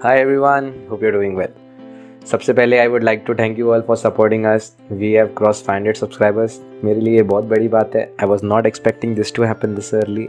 Hi one hope you're doing well सबसे पहले I would like to thank you all for supporting us we have cross five hundred subscribers मेरे लिए बहुत बड़ी बात है. I was not expecting this to happen this early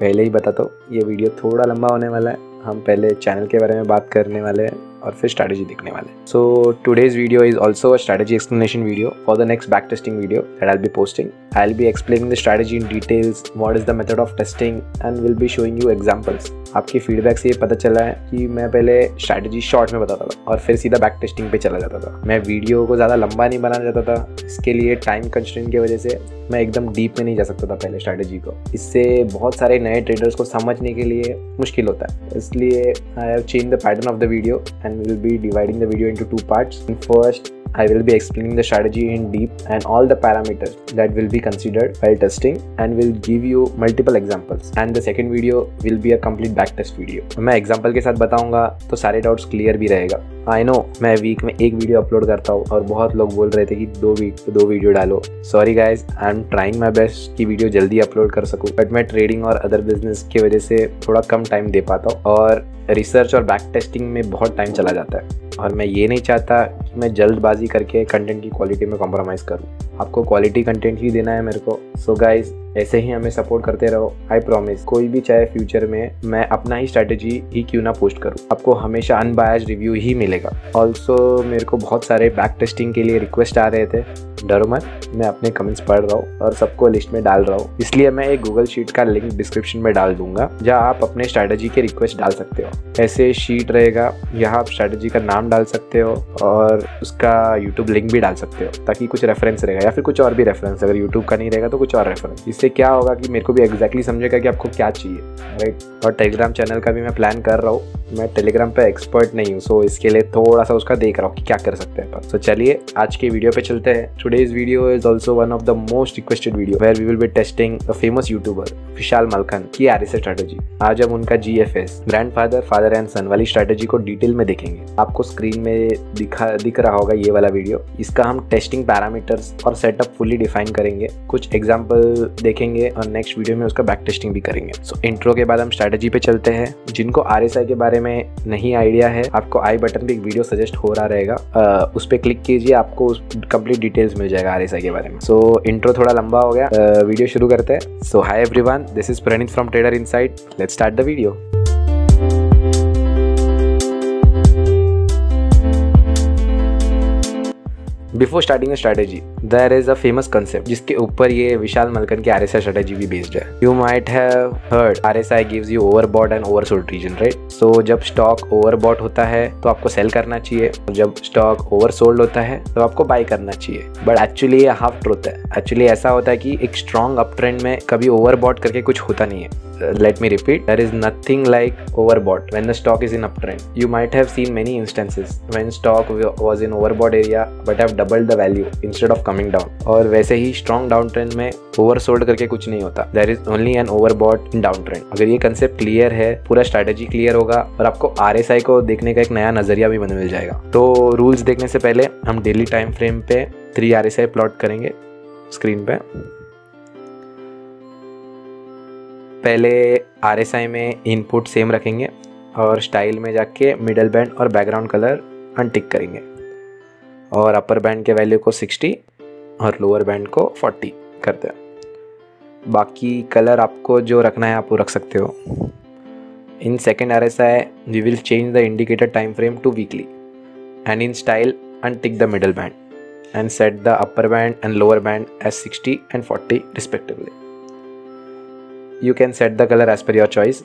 पहले ही बता तो ये वीडियो थोड़ा लंबा होने वाला है. हम पहले चैनल के बारे में बात करने वाले हैं. और फिर स्ट्रैटेजी देखने वाले so today's video is also a strategy explanation video for the next back testing video that I be posting I will be explaining the strategy in details what is the method of testing and will be showing you examples आपके feedback से ये पता चला है कि मैं पहले strategy short में बताता था और फिर सीधा बैक टेस्टिंग पे चला जाता था। मैं वीडियो को ज़्यादा लंबा नहीं बनाना चाहता था। इसके लिए टाइम कंस्टेंट की वजह से मैं एकदम डीप में नहीं जा सकता था पहले स्ट्रैटेजी को। इससे बहुत सारे नए ट्रेडर्स को समझने के लिए मुश्किल होता है। इसलिए I have change the pattern of the video and will be dividing the video into two parts first I will be explaining the strategy in deep and all the parameters that will be considered while testing and will give you multiple examples. And the second video will be a complete back test video. मैं example के साथ बताऊँगा तो सारे doubts clear भी रहेगा I know मैं week में एक वीडियो अपलोड करता हूँ और बहुत लोग बोल रहे थे कि दो वीक दो वीडियो डालो sorry guys I am trying my best कि वीडियो जल्दी अपलोड कर सकूँ बट मैं ट्रेडिंग और अदर बिज़नेस की वजह से थोड़ा कम टाइम दे पाता हूँ और रिसर्च और बैक टेस्टिंग में बहुत टाइम चला जाता है और मैं ये नहीं चाहता मैं जल्दबाजी करके कंटेंट की क्वालिटी में कॉम्प्रोमाइज़ करूँ। आपको क्वालिटी कंटेंट ही देना है मेरे को। सो गाइज़ ऐसे ही हमें सपोर्ट करते रहो। आई प्रॉमिस कोई भी चाहे फ्यूचर में, मैं अपना ही स्ट्रेटेजी ही क्यों ना पोस्ट करूँ। आपको हमेशा अनबायस्ड रिव्यू ही मिलेगा। ऑल्सो मेरे को बहुत सारे बैक टेस्टिंग के लिए रिक्वेस्ट आ रहे थे। डरो मत, मैं अपने कमेंट्स पढ़ रहा हूँ और सबको लिस्ट में डाल रहा हूँ। इसलिए मैं एक गूगल शीट का लिंक डिस्क्रिप्शन में डाल दूँगा, जहाँ आप अपने स्ट्रैटेजी के रिक्वेस्ट डाल सकते हो। ऐसे शीट रहेगा, यहाँ आप स्ट्रैटेजी का नाम डाल सकते हो और उसका यूट्यूब लिंक भी डाल सकते हो, ताकि कुछ रेफरेंस रहेगा या फिर कुछ और भी रेफरेंस अगर यूट्यूब का नहीं रहेगा तो कुछ और रेफरेंस इससे क्या होगा कि मेरे को भी एग्जैक्टली exactly समझेगा कि आपको क्या चाहिए। राइट और टेलीग्राम चैनल का भी मैं प्लान कर रहा हूँ। मैं टेलीग्राम पे एक्सपर्ट नहीं हूँ सो इसके लिए थोड़ा सा उसका देख रहा हूँ कि क्या कर सकते हैं तो चलिए आज के वीडियो पे चलते हैं। Today's video is also one of the most requested video where we will be testing the famous YouTuber Vishal Malkhan की आर एस स्ट्रेटेजी आज हम उनका G F S grand father father and son वाली strategy को detail में देखेंगे। आपको screen में दिखा दिख रहा होगा ये वाला वीडियो इसका हम टेस्टिंग पैरामीटर्स और सेटअप फुली डिफाइन करेंगे। कुछ एग्ज़ाम्पल देखेंगे और नेक्स्ट वीडियो में उसका बैक टेस्टिंग भी करेंगे। सो so, इंट्रो के बाद हम स्ट्रेटेजी पे चलते हैं जिनको आरएसआई के बारे में नहीं आइडिया है। आपको आई बटन पे एक वीडियो सजेस्ट हो रहा रहेगा। उस पर क्लिक कीजिए आपको कंप्लीट डिटेल्स मिल जाएगा आर के बारे में। सो so, इंट्रो थोड़ा लंबा हो गया। आ, वीडियो शुरू करते हैं। So hi everyone this is Praneet from trader inside let's start the video before starting a strategy there is a famous concept जिसके ऊपर ये विशाल मलकन की आर एस आई स्ट्रेटेजी भी बेस्ड है। You might have you over and over sold region right so जब stock over होता है तो आपको सेल करना चाहिए। जब स्टॉक ओवर सोल्ड होता है तो आपको बाई करना चाहिए। बट एक्चुअली ये हाफ़ ट्रुथ है। एक्चुअली ऐसा होता है कि एक स्ट्रॉन्ग अप ट्रेंड में कभी ओवर करके कुछ होता नहीं है। Let me repeat there is nothing like overbought when the stock is in uptrend you might have seen many instances when stock was in overbought area but have doubled the value instead of coming down और वैसे ही strong downtrend में oversold करके कुछ नहीं होता there is only an overbought in downtrend अगर ये concept clear है पूरा strategy clear होगा और आपको RSI को देखने का एक नया नज़रिया भी मिल जाएगा तो rules देखने से पहले हम daily time frame पे थ्री आर प्लॉट करेंगे स्क्रीन पे पहले RSI में इनपुट सेम रखेंगे और स्टाइल में जाके मिडल बैंड और बैकग्राउंड कलर अनटिक करेंगे। और अपर बैंड के वैल्यू को 60 और लोअर बैंड को 40 करते हैं बाकी कलर आपको जो रखना है आप वो रख सकते हो। In second R S I we will change the indicator time frame to weekly and in style untick the middle band and set the upper band and lower band as 60 and 40 respectively you can set the color as per your choice.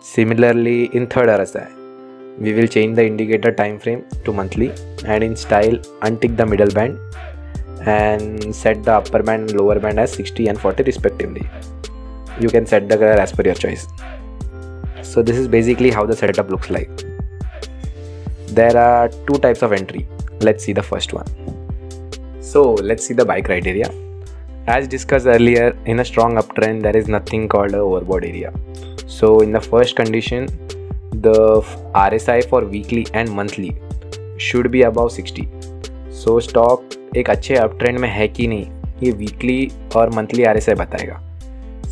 Similarly, in third RSI, we will change the indicator time frame to monthly and in style untick the middle band and set the upper band and lower band as 60 and 40 respectively. You can set the color as per your choice. So this is basically how the setup looks like. There are two types of entry. Let's see the first one. So let's see the buy criteria. As discussed earlier, in a strong uptrend, there is nothing called a overbought area. So in the first condition, the RSI for weekly and monthly should be above 60. So stock एक अच्छे up trend में है कि नहीं ये weekly और monthly R बताएगा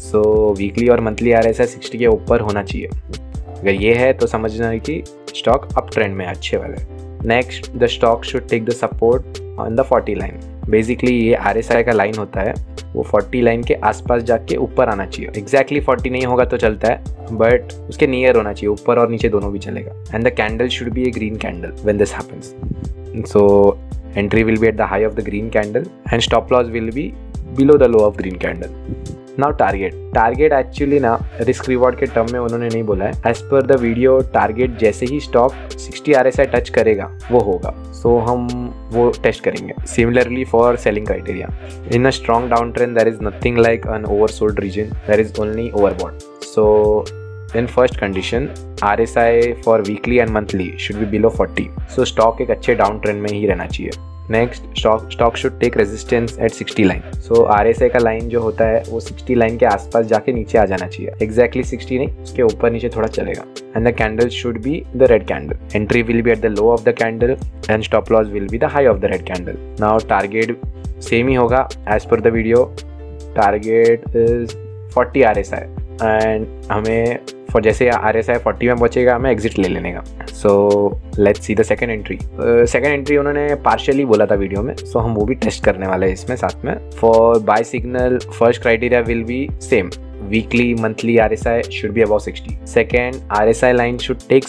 so weekly और मंथली आर एस सिक्सटी के ऊपर होना चाहिए अगर ये है तो समझना है कि स्टॉक अप ट्रेंड में अच्छे वाले next the stock should take the support on the forty line basically ये आर एस आई का लाइन होता है, वो 40 लाइन के आसपास जाके ऊपर आना चाहिए। एग्जैक्टली 40 नहीं होगा तो चलता है बट उसके नियर होना चाहिए, ऊपर और नीचे दोनों भी चलेगा। And the candle should be a green candle when this happens so entry will be at the high of the green candle and stop loss will be below the low of green candle. Now target target actually ना risk reward के term में उन्होंने नहीं बोला है. As per the video target जैसे ही stock 60 are touch करेगा वो होगा. सो so, हम वो टेस्ट करेंगे. Similarly for selling criteria in a strong down trend there is nothing like an over sold region there is only overbought so in first condition R S I for weekly and monthly should be below forty so stock एक अच्छे down trend में ही रहना चाहिए. Next stock stock should take resistance at 60 line so R का line जो होता है, वो 60 लाइन के आसपास जाके नीचे आ जाना चाहिए। एक्जैक्टली exactly 60 नहीं, उसके ऊपर नीचे थोड़ा चलेगा। And the candle should be the red candle entry will be at the low of the candle and stop loss will be the high of the red candle now target same ही होगा as per the video target is 40 R S I and हमें for जैसे R S I forty में पहुंचेगा हमें exit ले लेने का। So let's see the second entry second entry उन्होंने पार्शियली बोला था वीडियो में सो so हम वो भी टेस्ट करने वाले हैं इसमें साथ में। For buy signal first criteria will be same weekly monthly R S I should be about sixty second R S I line should take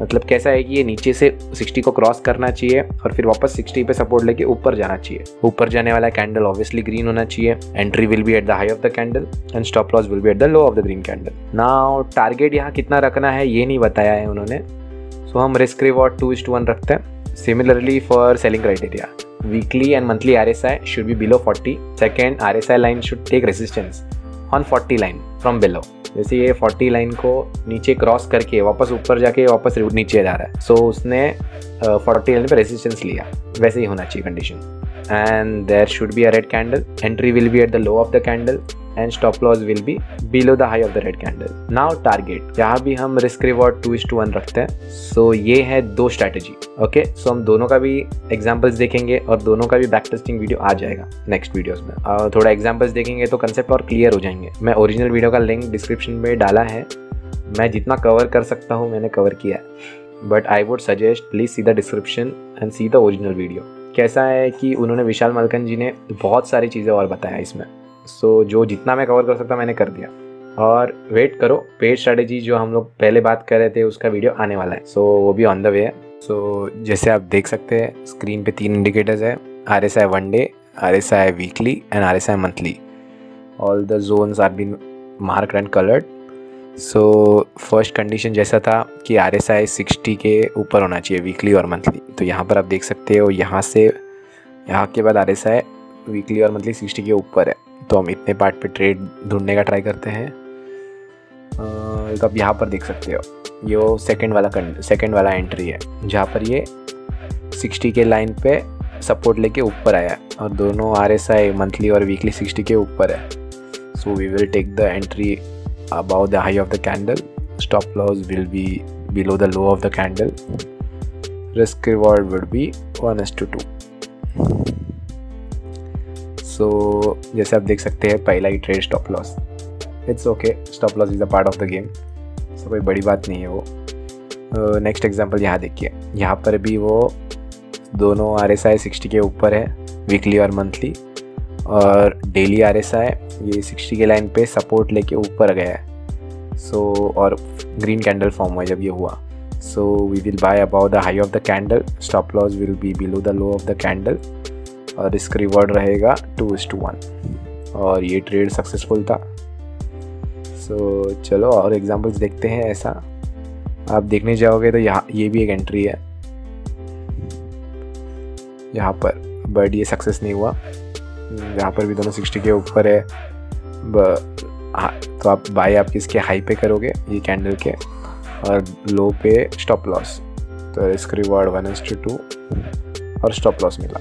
line मतलब कैसा है कि ये नीचे से 60 को क्रॉस करना चाहिए और फिर वापस 60 पे सपोर्ट लेके ऊपर जाना चाहिए। ऊपर जाने वाला कैंडल ऑब्वियसली ग्रीन होना चाहिए। Entry will be at the high of the candle and stop loss will be at the low of the green candle now target यहाँ कितना रखना है ये नहीं बताया है उन्होंने। सो so, हम risk reward two is to one रखते हैं। Similarly for selling criteria weekly and monthly R S I should be below forty second R S I line should take resistance on forty जैसे ये 40 line को नीचे cross करके वापस ऊपर जाके वापस नीचे जा रहा है। सो so, उसने फोर्टी लाइन पे रेजिस्टेंस लिया। वैसे ही होना चाहिए condition and there should be a red candle entry will be at the low of the candle and stop loss will be below the high of the red candle now target यहाँ भी हम risk reward two is to one रखते हैं सो so, ये है दो strategy okay so हम दोनों का भी एग्जाम्पल्स देखेंगे और दोनों का भी बैक टेस्टिंग वीडियो आ जाएगा नेक्स्ट वीडियोस में। और थोड़ा एग्जाम्पल्स देखेंगे तो कंसेप्ट और क्लियर हो जाएँगे। मैं ओरिजिनल वीडियो का लिंक डिस्क्रिप्शन में डाला है। मैं जितना कवर कर सकता हूँ मैंने कवर किया है। But I would suggest please see the description and see the original video कैसा है कि उन्होंने विशाल मलकन जी ने बहुत सारी चीज़ें और बताया इसमें। सो जो जितना मैं कवर कर सकता मैंने कर दिया। और वेट करो पेड स्ट्रेटेजी जो हम लोग पहले बात कर रहे थे उसका वीडियो आने वाला है। सो so, वो भी ऑन द वे है। सो so, जैसे आप देख सकते हैं स्क्रीन पे तीन इंडिकेटर्स है। R S I one day R S I weekly and R S I monthly all the zones are been mark and coloured so first condition जैसा था कि आर एस आई सिक्सटी के ऊपर होना चाहिए वीकली और monthly तो यहाँ पर आप देख सकते हो यहाँ से यहाँ के बाद आर एस आई वीकली और मंथली सिक्सटी के ऊपर है। तो हम इतने पार्ट पे ट्रेड ढूँढने का ट्राई करते हैं। तो आप यहाँ पर देख सकते हो। ये वो सेकेंड वाला सेकेंड वाला एंट्री है, जहाँ पर ये 60 के लाइन पे सपोर्ट लेके ऊपर आया और दोनों आर एस आई मंथली और वीकली 60 के ऊपर है। So we will take the entry above the high of the candle stop loss will be below the low of the candle risk reward will be one is to two so so, जैसे आप देख सकते हैं पहला ही trade stop loss it's okay stop loss is a part of the game so कोई बड़ी बात नहीं है वो. नेक्स्ट uh, एग्जांपल यहाँ देखिए. यहाँ पर भी वो दोनों आर एस आई सिक्सटी के ऊपर है वीकली और मंथली और डेली आर एस आई ये सिक्सटी के लाइन पे सपोर्ट लेके ऊपर गया है. सो so, और ग्रीन कैंडल फॉर्म हुआ जब ये हुआ. So we will buy about the high of the candle stop loss will be below the low of the candle और इसका रिवॉर्ड रहेगा टू इज़ टू वन और ये ट्रेड सक्सेसफुल था। सो so, चलो और एग्जांपल्स देखते हैं ऐसा। आप देखने जाओगे तो यहाँ ये भी एक एंट्री है। यहाँ पर बट ये सक्सेस नहीं हुआ। यहाँ पर भी दोनों सिक्सटी के ऊपर है। हाँ तो आप बाय आप किसके हाई पे करोगे? ये कैंडल के। और लो पे स्टॉप लॉस तो इसका रिवॉर्ड वन एस टू और स्टॉप लॉस मिला।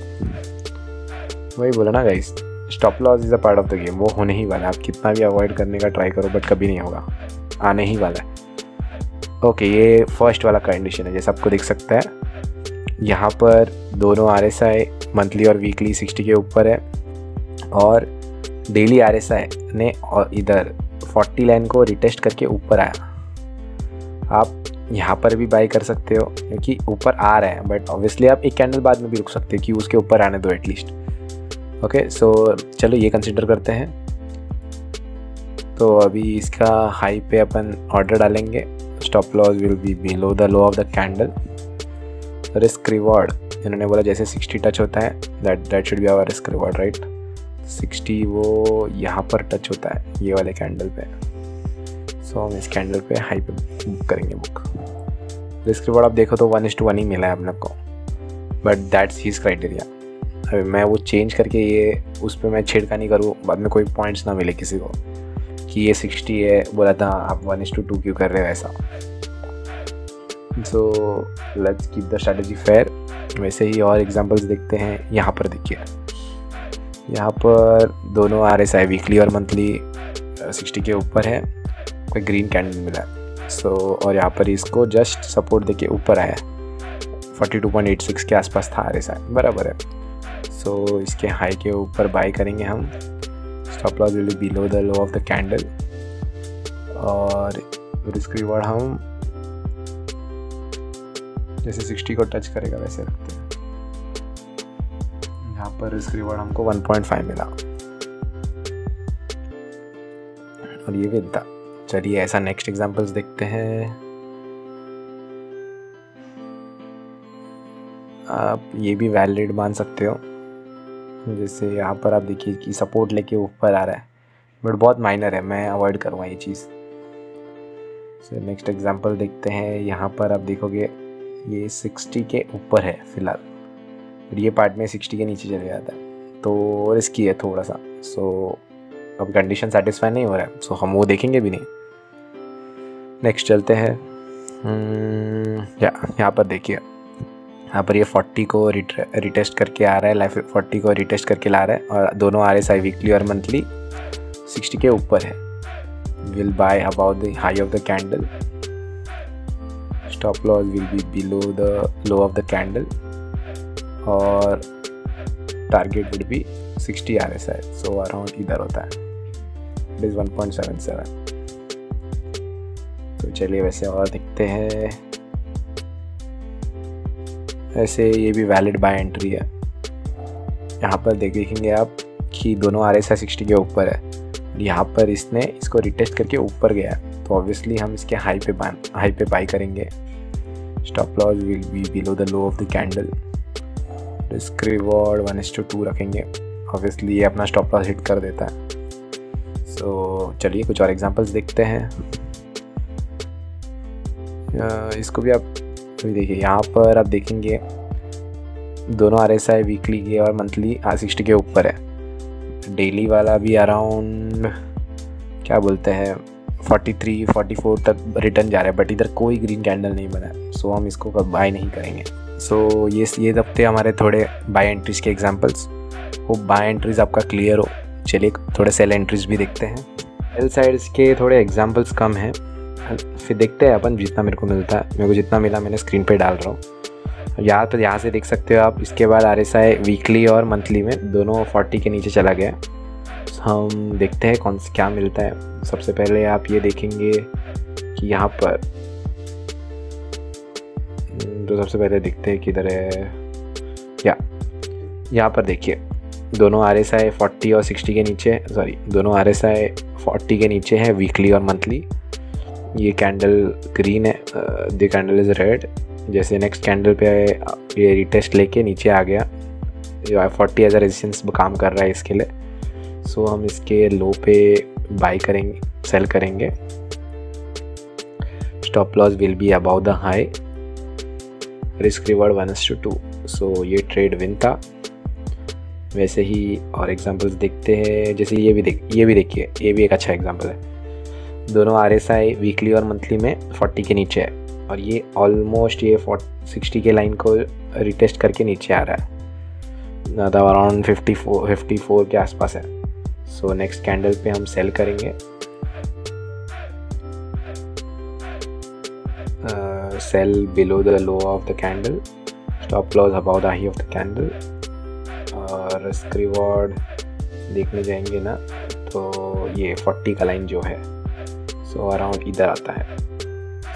वही बोला ना guys stop loss is a part of the game वो होने ही वाला है। आप कितना भी अवॉइड करने का ट्राई करो बट कभी नहीं होगा। आने ही वाला है। ओके ये फ़र्स्ट वाला कंडीशन है। जैसे आपको दिख सकता है, यहाँ पर दोनों आर एस आई मंथली और वीकली सिक्सटी के ऊपर है और डेली आर एस आई ने इधर फोर्टी लाइन को रिटेस्ट करके ऊपर आया। आप यहाँ पर भी बाई कर सकते हो, क्योंकि ऊपर आ रहे हैं बट ऑब्वियसली आप एक कैंडल बाद में भी रुक सकते हो, कि उसके ऊपर आने दो एटलीस्ट ओके सो चलो ये कंसिडर करते हैं। तो अभी इसका हाई पे अपन ऑर्डर डालेंगे। Stop loss will be below the low of the candle risk reward इन्होंने बोला जैसे 60 टच होता है that that should be our risk reward right 60 वो यहाँ पर टच होता है ये वाले कैंडल पे। सो so, हम इस कैंडल पे हाई पे बुक करेंगे बुक रिस्क रिवॉर्ड आप देखो तो वन इज़ टू वन ही मिला है अपने को। बट दैट्स हीज क्राइटेरिया मैं वो चेंज करके ये उस पर मैं छेड़का नहीं करूँ बाद में कोई पॉइंट्स ना मिले किसी को कि ये सिक्सटी है बोला था आप वन इज़ टू टू क्यों कर रहे हो ऐसा? So let's keep the strategy fair वैसे ही और एग्जांपल्स देखते हैं यहाँ पर देखिए। यहाँ पर दोनों आर एस आई वीकली और मंथली सिक्सटी के ऊपर है कोई ग्रीन कैंडल मिला। सो so, और यहाँ पर इसको जस्ट सपोर्ट देके ऊपर आया। Forty two point eight six के आसपास था आर एस आई बराबर है। सो so, इसके हाई के ऊपर बाई करेंगे हम। Stop loss will below the low of the candle और रिस्क रिवॉर्ड हम जैसे 60 को टच करेगा वैसे रखते हैं। यहाँ पर रिस्क रिवॉर्ड हमको 1.5 मिला। और ये भी था। चलिए ऐसा नेक्स्ट एग्जांपल्स देखते हैं। आप ये भी वैलिड मान सकते हो। जैसे यहाँ पर आप देखिए कि सपोर्ट लेके ऊपर आ रहा है बट बहुत माइनर है मैं अवॉइड करूँगा ये चीज़। सो नेक्स्ट एग्जांपल देखते हैं यहाँ पर आप देखोगे ये 60 के ऊपर है फ़िलहाल फिर ये पार्ट में 60 के नीचे चले जाता है तो रिस्की है थोड़ा सा सो अब कंडीशन सेटिस्फाई नहीं हो रहा है सो हम वो देखेंगे भी नहीं। नेक्स्ट चलते हैं हम्म, या यहाँ पर देखिए। यहाँ पर ये 40 को रिटेस्ट करके आ रहा है लाइफ 40 को रिटेस्ट करके ला रहा है और दोनों आर एस आई वीकली और मंथली 60 के ऊपर है। Will buy about the high of the candle stop loss will be below the low of the candle. और target would be 60 R S I so around इधर होता है। It is 1.77 तो चलिए वैसे और देखते हैं। ऐसे ये भी वैलिड बाय एंट्री है। यहाँ पर देख देखेंगे आप कि दोनों आर एस आई सिक्सटी के ऊपर है। यहाँ पर इसने इसको रिटेस्ट करके ऊपर गया तो ऑब्वियसली हम इसके हाई पे हाई पे बाई करेंगे। Stop loss will be below the low of the candle. Risk reward one is to two रखेंगे। ऑब्वियसली ये अपना स्टॉप लॉस हिट कर देता है। सो so, चलिए कुछ और एग्जांपल्स देखते हैं। इसको भी आप भी देखिए यहाँ पर आप देखेंगे दोनों आर एस आई वीकली के और मंथली आर सिक्सटी के ऊपर है। डेली वाला भी अराउंड क्या बोलते हैं 43, 44 तक रिटर्न जा रहा है बट इधर कोई ग्रीन कैंडल नहीं बना सो हम इसको कब बाय नहीं करेंगे। सो so, ये ये दफ्ते हमारे थोड़े बाय एंट्रीज के एग्जांपल्स वो बाय एंट्रीज आपका क्लियर हो। चलिए थोड़े सेल एंट्रीज भी देखते हैं। सेल साइड्स के थोड़े एग्जांपल्स कम हैं। फिर देखते हैं अपन जितना मेरे को मिलता है। मेरे को जितना मिला, मैंने स्क्रीन पे डाल रहा हूँ। यहाँ पर यहाँ से देख सकते हो आप, इसके बाद आर एस आई वीकली और मंथली में दोनों फोर्टी के नीचे चला गया हम देखते हैं कौन सा क्या मिलता है। सबसे पहले आप ये देखेंगे कि यहाँ पर तो सबसे पहले देखते हैं किधर है। या, यहाँ पर देखिए, दोनों आर एस आई फोर्टी और सिक्सटी के नीचे सॉरी दोनों आर एस आई फोर्टी के नीचे है वीकली और मंथली ये कैंडल ग्रीन है द कैंडल इज़ रेड जैसे नेक्स्ट कैंडल पे ये रिटेस्ट लेके नीचे आ गया। फोर्टी एज रेजिस्टेंस काम कर रहा है इसके लिए। सो हम इसके लो पे बाई करेंगे सेल करेंगे। Stop loss will be above the high risk reward one is to two so ये ट्रेड विन था। वैसे ही और एग्जांपल्स देखते हैं। जैसे ये भी देख, ये भी देखिए, ये भी एक अच्छा एग्जांपल है। दोनों आर एस आई वीकली और मंथली में फोर्टी के नीचे है। और ये ऑलमोस्ट ये सिक्सटी के लाइन को रिटेस्ट करके नीचे आ रहा है। Around fifty four fifty four के आसपास है। सो नेक्स्ट कैंडल पे हम सेल करेंगे। Sell below the low of the candle stop loss about the high of the candle और रिस्क रिवॉर्ड देखने जाएँगे ना तो ये 40 का लाइन जो है। सो अराउंड इधर आता है।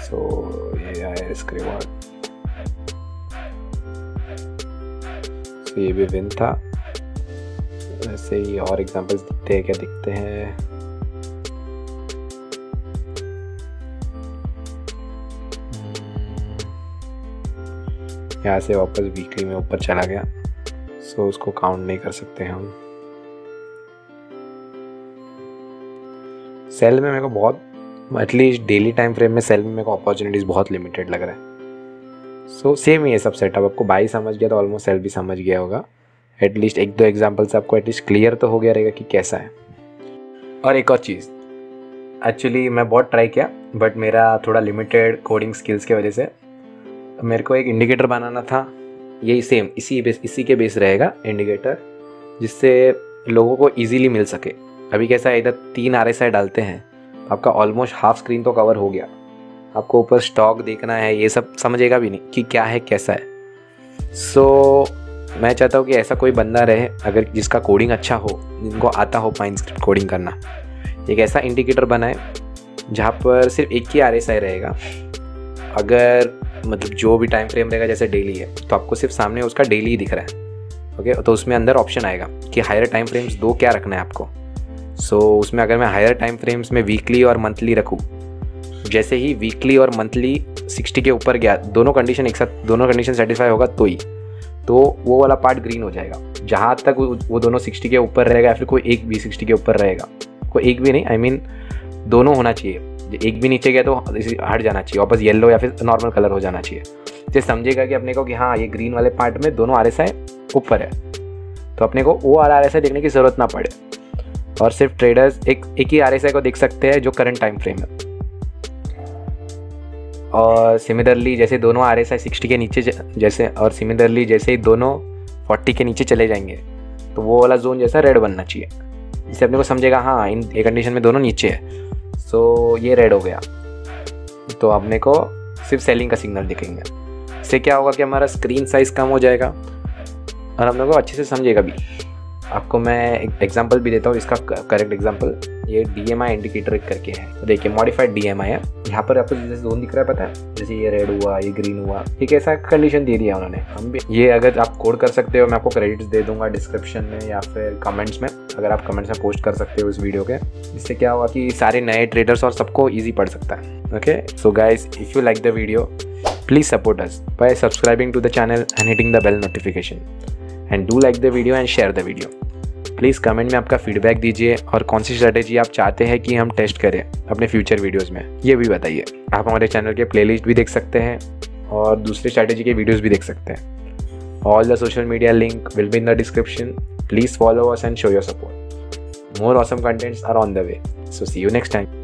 सो सो ये आया बाद। So, ये भी विन था। ऐसे ही और एग्जांपल्स दिखते हैं क्या दिखते हैं? यहाँ से वापस वीकली में ऊपर चला गया। सो so, उसको काउंट नहीं कर सकते हम। सेल में मेरे को बहुत at least daily time frame में सेल में मेरे को अपॉर्चुनिटीज़ बहुत लिमिटेड लग रहा है। सो so, सेम ही है सब सेटअप आपको बाई समझ गया तो ऑलमोस्ट सेल भी समझ गया होगा। एटलीस्ट एक दो एग्ज़ाम्पल से आपको एटलीस्ट क्लियर तो हो गया रहेगा कि कैसा है। और एक और चीज़। एक्चुअली मैं बहुत ट्राई किया बट मेरा थोड़ा लिमिटेड कोडिंग स्किल्स की वजह से मेरे को एक इंडिकेटर बनाना था। यही सेम इसी बेस इसी के बेस रहेगा इंडिकेटर जिससे लोगों को इजीली मिल सके। अभी कैसा है इधर तीन RSI डालते हैं। आपका ऑलमोस्ट हाफ़ स्क्रीन तो कवर हो गया। आपको ऊपर स्टॉक देखना है ये सब समझेगा भी नहीं कि क्या है कैसा है। सो so, मैं चाहता हूँ कि ऐसा कोई बंदा रहे अगर जिसका कोडिंग अच्छा हो जिनको आता हो पाइन स्क्रिप्ट कोडिंग करना। एक ऐसा इंडिकेटर बनाए जहाँ पर सिर्फ़ एक ही आरएसआई रहेगा। अगर मतलब जो भी टाइम फ्रेम रहेगा जैसे डेली है तो आपको सिर्फ़ सामने उसका डेली ही दिख रहा है। ओके तो उसमें अंदर ऑप्शन आएगा कि हायर टाइम फ्रेम्स दो क्या रखना है आपको। सो so, उसमें अगर मैं हायर टाइम फ्रेम्स में वीकली और मंथली रखूँ जैसे ही वीकली और मंथली 60 के ऊपर गया दोनों कंडीशन एक साथ दोनों कंडीशन सेटिस्फाई होगा तो ही तो वो वाला पार्ट ग्रीन हो जाएगा। जहाँ तक वो दोनों सिक्सटी के ऊपर रहेगा या फिर कोई एक भी सिक्सटी के ऊपर रहेगा कोई एक भी नहीं आई I मीन mean, दोनों होना चाहिए। एक भी नीचे गया तो हट जाना चाहिए वापस येलो या फिर नॉर्मल कलर हो जाना चाहिए। जैसे समझेगा कि अपने को कि हाँ ये ग्रीन वाले पार्ट में दोनों आरएसआई ऊपर है। तो अपने को वो आर देखने की ज़रूरत ना पड़े। और सिर्फ़ ट्रेडर्स एक एक ही आर को देख सकते हैं जो करंट टाइम फ्रेम है। और सिमिलरली जैसे दोनों आर एस आई सिक्सटी के नीचे जैसे, और सिमिलरली जैसे ही दोनों फोर्टी के नीचे चले जाएँगे तो वो वाला जोन जैसा रेड बनना चाहिए। जिससे अपने को समझेगा हाँ इन ए कंडीशन में दोनों नीचे है। सो ये रेड हो गया। तो अपने को सिर्फ़ सेलिंग का सिग्नल दिखेंगे। इससे क्या होगा कि हमारा स्क्रीन साइज़ कम हो जाएगा और हम लोग को अच्छे से समझेगा भी। आपको मैं एक एग्जांपल भी देता हूँ इसका करेक्ट एग्जांपल ये डी एम आई इंडिकेटर करके है। तो देखिए मॉडिफाइड डी एम आई है। यहाँ पर आपको जैसे जोन दिख रहा है, पता है? जैसे ये रेड हुआ, ये ग्रीन हुआ। एक ऐसा कंडीशन दे दिया उन्होंने। हम भी ये अगर आप कोड कर सकते हो, मैं आपको क्रेडिट्स दे दूँगा डिस्क्रिप्शन में या फिर कमेंट्स में, अगर आप कमेंट्स में पोस्ट कर सकते हो इस वीडियो के। इससे क्या हुआ कि सारे नए ट्रेडर्स और सबको ईजी पड़ सकता है। Okay so guys if you like the video please support us by subscribing to the channel and hitting the bell notification and do like the video and share the video please comment में आपका feedback दीजिए और कौन सी strategy आप चाहते हैं कि हम टेस्ट करें अपने फ्यूचर वीडियोस में, ये भी बताइए। आप हमारे चैनल के प्लेलिस्ट भी देख सकते हैं और दूसरे स्ट्रैटेजी के वीडियोस भी देख सकते हैं। All the social media link will be in the description please follow us and show your support more awesome contents are on the way so see you next time